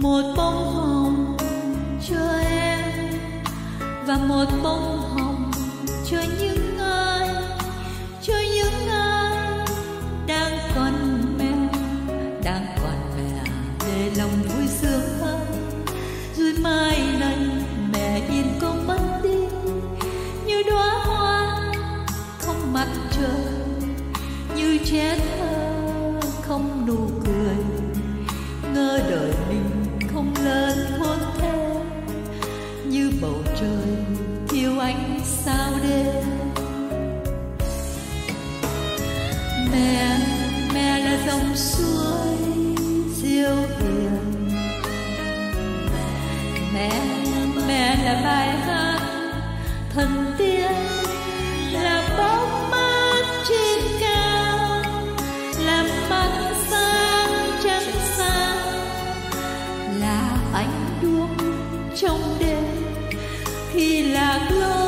một bông hồng cho em và một bông hồng cho những mẹ mẹ là dòng suối diêu hiền mẹ mẹ là bài hát thần tiên, là bóng mát trên cao, là mắt sáng trắng sáng, là ánh đuốc trong đêm. Khi lạc lối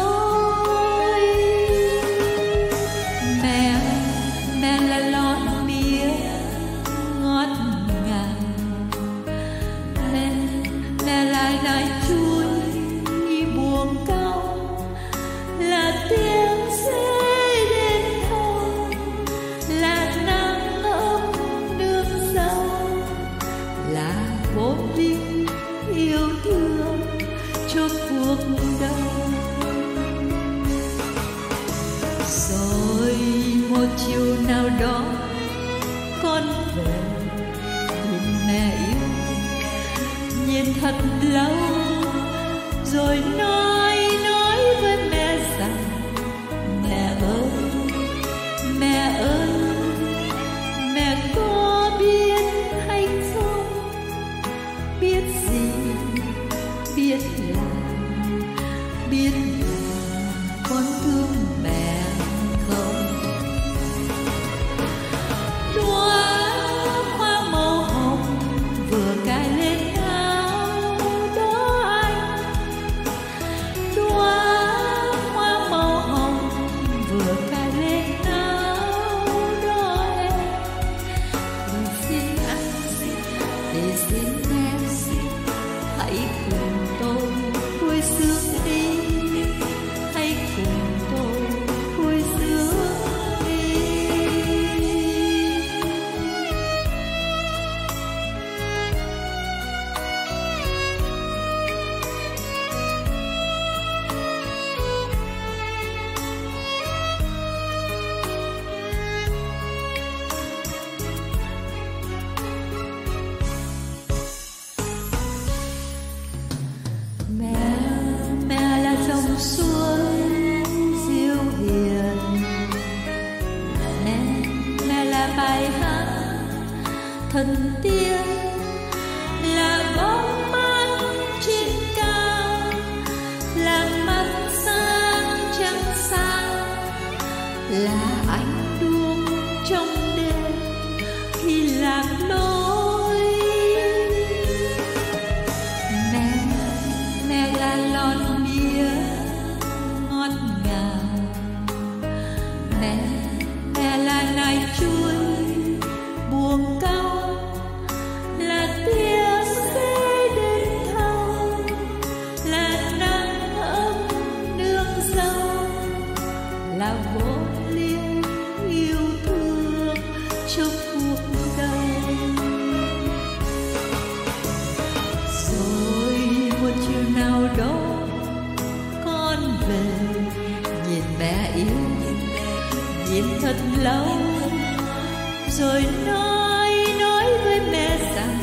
lại lại chuối buồn cao là tiếng xe đến thâu là nắng ấm nước sâu, là vô vi yêu thương cho cuộc đời. Rồi một chiều nào đó con về thật lâu rồi nói thần tiên là bóng mẹ mẹ là nải chuối buồn cao là tiếng xe đến thâu là nắng ấm nương dâu là vô liêu yêu thương trong cuộc đời. Rồi một chiều nào đó thật lâu. Rồi nói nói với mẹ rằng,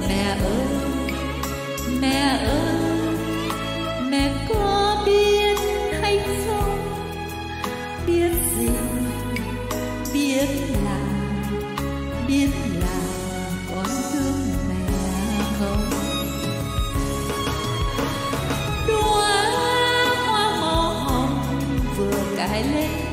mẹ ơi mẹ ơi, mẹ có biết hay không? Biết gì? Biết là biết là con thương mẹ không? Đóa hoa màu hồng vừa cài lên.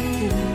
like you.